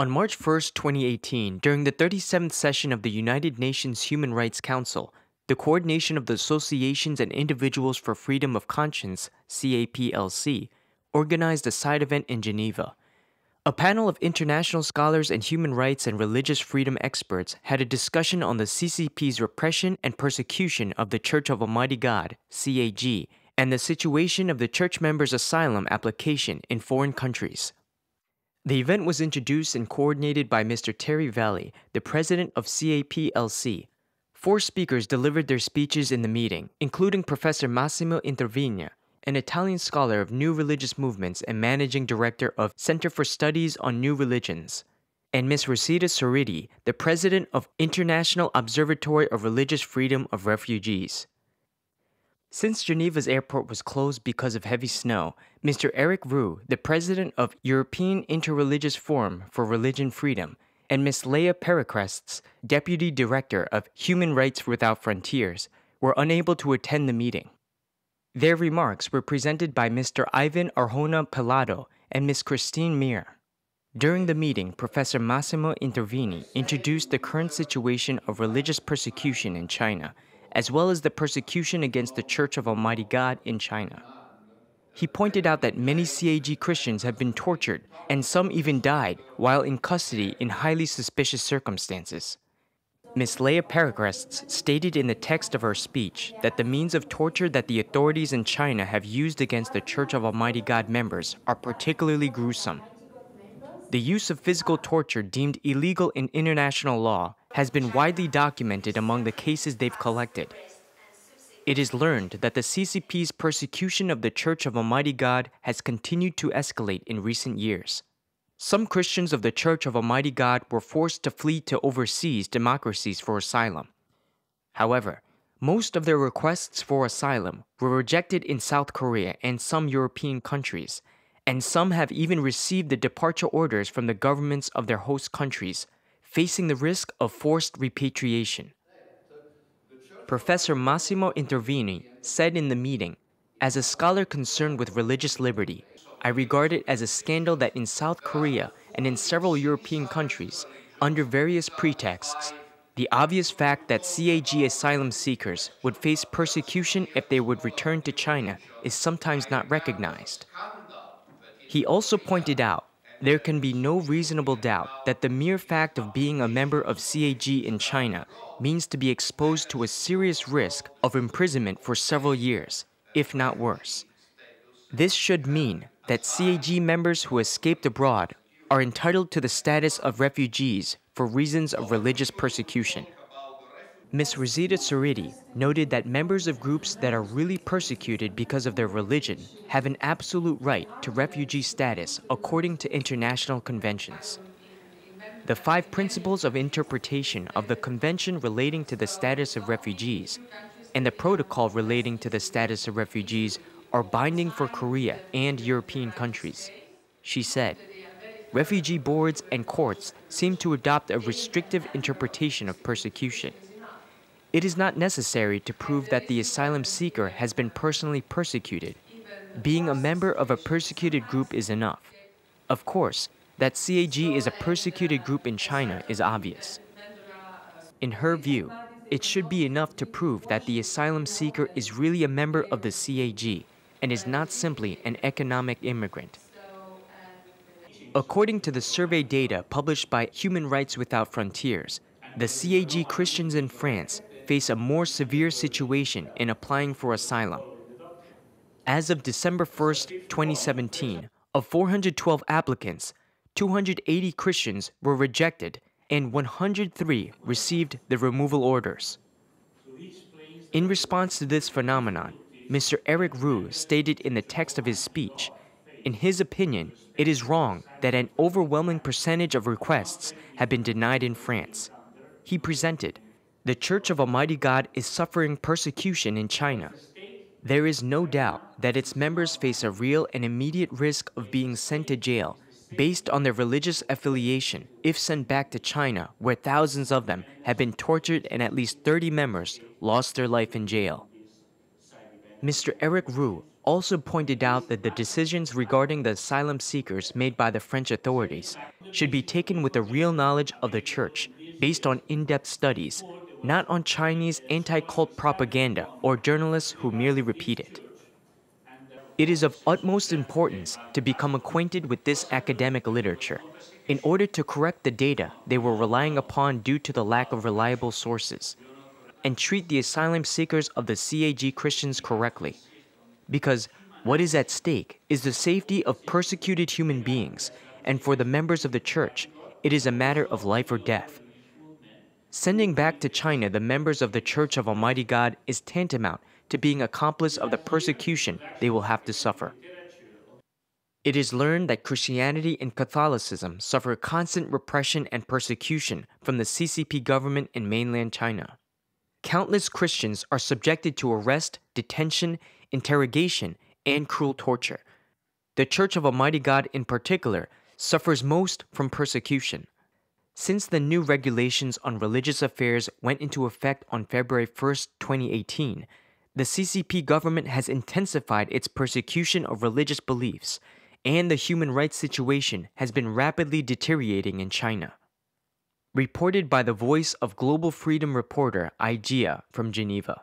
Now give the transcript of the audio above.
On March 1, 2018, during the 37th session of the United Nations Human Rights Council, the Coordination of the Associations and Individuals for Freedom of Conscience, CAPLC, organized a side event in Geneva. A panel of international scholars and human rights and religious freedom experts had a discussion on the CCP's repression and persecution of the Church of Almighty God, CAG, and the situation of the church members' asylum application in foreign countries. The event was introduced and coordinated by Mr. Thierry Valle, the president of CAPLC. Four speakers delivered their speeches in the meeting, including Professor Massimo Introvigne, an Italian scholar of new religious movements and managing director of Center for Studies on New Religions, and Ms. Rosita Šorytė, the president of International Observatory of Religious Freedom of Refugees. Since Geneva's airport was closed because of heavy snow, Mr. Eric Roux, the president of European Interreligious Forum for Religion Freedom, and Ms. Lea Perekrests, deputy director of Human Rights Without Frontiers, were unable to attend the meeting. Their remarks were presented by Mr. Ivan Arjona Pelado and Ms. Christine Mir. During the meeting, Professor Massimo Introvigne introduced the current situation of religious persecution in China as well as the persecution against the Church of Almighty God in China. He pointed out that many CAG Christians have been tortured, and some even died while in custody in highly suspicious circumstances. Ms. Lea Perekrests stated in the text of her speech that the means of torture that the authorities in China have used against the Church of Almighty God members are particularly gruesome. The use of physical torture deemed illegal in international law has been widely documented among the cases they've collected. It is learned that the CCP's persecution of the Church of Almighty God has continued to escalate in recent years. Some Christians of the Church of Almighty God were forced to flee to overseas democracies for asylum. However, most of their requests for asylum were rejected in South Korea and some European countries, and some have even received the departure orders from the governments of their host countries facing the risk of forced repatriation. Professor Massimo Introvigne said in the meeting, As a scholar concerned with religious liberty, I regard it as a scandal that in South Korea and in several European countries, under various pretexts, the obvious fact that CAG asylum seekers would face persecution if they would return to China is sometimes not recognized. He also pointed out there can be no reasonable doubt that the mere fact of being a member of CAG in China means to be exposed to a serious risk of imprisonment for several years, if not worse. This should mean that CAG members who escaped abroad are entitled to the status of refugees for reasons of religious persecution. Ms. Rosita Šorytė noted that members of groups that are really persecuted because of their religion have an absolute right to refugee status according to international conventions. The five principles of interpretation of the Convention relating to the status of refugees and the protocol relating to the status of refugees are binding for Korea and European countries. She said, Refugee boards and courts seem to adopt a restrictive interpretation of persecution. It is not necessary to prove that the asylum seeker has been personally persecuted. Being a member of a persecuted group is enough. Of course, that CAG is a persecuted group in China is obvious. In her view, it should be enough to prove that the asylum seeker is really a member of the CAG and is not simply an economic immigrant. According to the survey data published by Human Rights Without Frontiers, the CAG Christians in France face a more severe situation in applying for asylum. As of December 1, 2017, of 412 applicants, 280 Christians were rejected and 103 received the removal orders. In response to this phenomenon, Mr. Eric Roux stated in the text of his speech, in his opinion, it is wrong that an overwhelming percentage of requests have been denied in France. He presented the Church of Almighty God is suffering persecution in China. There is no doubt that its members face a real and immediate risk of being sent to jail based on their religious affiliation if sent back to China, where thousands of them have been tortured and at least 30 members lost their life in jail. Mr. Eric Roux also pointed out that the decisions regarding the asylum seekers made by the French authorities should be taken with a real knowledge of the Church based on in depth studies, not on Chinese anti cult propaganda or journalists who merely repeat it. It is of utmost importance to become acquainted with this academic literature in order to correct the data they were relying upon due to the lack of reliable sources, and treat the asylum seekers of the CAG Christians correctly. Because what is at stake is the safety of persecuted human beings, and for the members of the church, it is a matter of life or death. Sending back to China the members of the Church of Almighty God is tantamount to being accomplice of the persecution they will have to suffer. It is learned that Christianity and Catholicism suffer constant repression and persecution from the CCP government in mainland China. Countless Christians are subjected to arrest, detention, interrogation, and cruel torture. The Church of Almighty God, in particular, suffers most from persecution. Since the new regulations on religious affairs went into effect on February 1, 2018, the CCP government has intensified its persecution of religious beliefs, and the human rights situation has been rapidly deteriorating in China. Reported by the Voice of Global Freedom reporter IGEA from Geneva.